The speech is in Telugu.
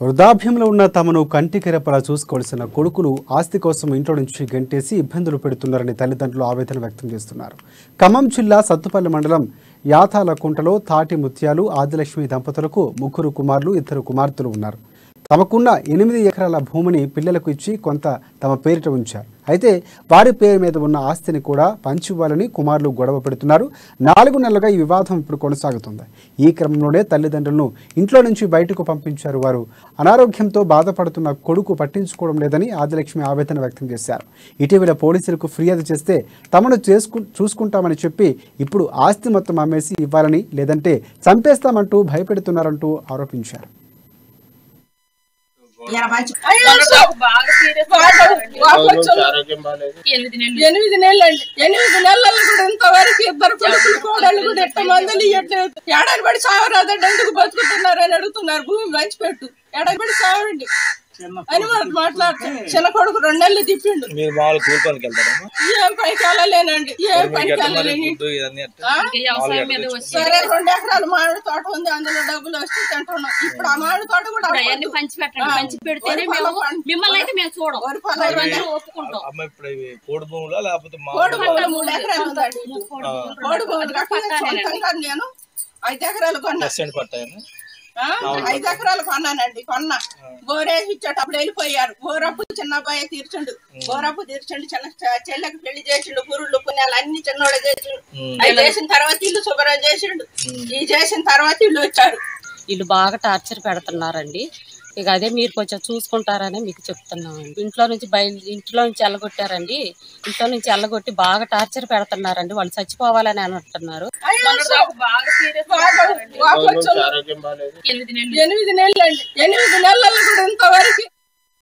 వృద్ధాభ్యంలో ఉన్న తమను కంటికి రెప్పలా చూసుకోవాల్సిన కొడుకును ఆస్తి కోసం ఇంట్లో నుంచి గంటేసి ఇబ్బందులు పెడుతున్నారని తల్లిదండ్రులు ఆవేదన వ్యక్తం చేస్తున్నారు. ఖమ్మం జిల్లా సత్తుపల్లి మండలం యాతాల కుంటలో తాటి ముత్యాలు ఆదిలక్ష్మి దంపతులకు ముగ్గురు కుమారులు ఇద్దరు కుమార్తెలు ఉన్నారు. తమకున్న ఎనిమిది ఎకరాల భూమిని పిల్లలకు ఇచ్చి కొంత తమ పేరిట ఉంచారు. అయితే వారి పేరు మీద ఉన్న ఆస్తిని కూడా పంచివ్వాలని కుమారులు గొడవ పెడుతున్నారు. నాలుగు నెలలుగా ఈ వివాదం ఇప్పుడు కొనసాగుతుంది. ఈ క్రమంలోనే తల్లిదండ్రులను ఇంట్లో నుంచి బయటకు పంపించారు వారు. అనారోగ్యంతో బాధపడుతున్న కొడుకు పట్టించుకోవడం లేదని ఆదిలక్ష్మి ఆవేదన వ్యక్తం చేశారు. ఇటీవల పోలీసులకు ఫిర్యాదు చేస్తే తమను చేసుకు చూసుకుంటామని చెప్పి ఇప్పుడు ఆస్తి మొత్తం అమ్మేసి ఇవ్వాలని లేదంటే చంపేస్తామంటూ భయపెడుతున్నారంటూ ఆరోపించారు. ఎనిమిది నెలలు. ఎనిమిది నెలలు అండి ఎనిమిది నెలలు కూడా ఇంతవరకు ఇద్దరు కొడుకులు కోడళ్ళు కూడా ఎట్ట మందులు ఇవ్వట్లేదు ఏడాది పడి సావరాదండి. ఎందుకు బతుకుతున్నారు అని అడుగుతున్నారు. భూమి పంచిపెట్టు ఏడాది పడి సావండి. అని మాట్లాడుతారు చిన్న కొడుకు రెండు నెలలు తిప్పిండు. మీరు మామూలు కూలిపనికి వెళ్తారమ్మా ఏం వెళ్ళలేనండి ఏం వెళ్ళలేని. సరే రెండు ఎకరాలు మామిడి తోట ఉంది అందులో డబ్బులు వస్తే తింటున్నాం. ఇప్పుడు ఆ మామిడి తోట కూడా అవన్నీ పంచి పెట్టండి పంచి పెడితేనే మేము మిమ్మల్ని అయితే మేము చూడం. ఒప్పుకుంటాం. అమ్మ ఇప్పుడు ఇవి కోడి భూములా లేకపోతే కోడి భూములు? మూడు ఎకరాలు ఉందండి. కోడి కోడి భూములు నేను ఐదు ఎకరాలు కొన్నా? ఐదు ఎకరాలు కొన్నానండి కొన్నా. బోరేసి ఇచ్చేటప్పుడు వెళ్ళిపోయారు. బోరప్పు చిన్న అబ్బాయి తీర్చుండు బోరప్పు తీర్చుండు చిన్న చెల్లెకి పెళ్ళి చేసిండు పురుళ్ళు పుణ్యాలు అన్ని చిన్నోడు చేసిండు. అవి చేసిన తర్వాత ఇల్లు శుభ్రం చేసిండు. ఈ చేసిన తర్వాత ఇల్లు వచ్చారు. వీళ్ళు బాగా టార్చర్ పెడుతున్నారండి. ఇక అదే మీరు కొంచెం చూసుకుంటారని మీకు చెప్తున్నామండి. ఇంట్లో నుంచి బయలు ఇంట్లో నుంచి ఎల్లగొట్టారండి ఇంట్లో నుంచి ఎల్లగొట్టి బాగా టార్చర్ పెడుతున్నారండి. వాళ్ళు చచ్చిపోవాలని అని అంటున్నారు. ఎనిమిది నెలలు ఎనిమిది నెలలు ఇంతవరకు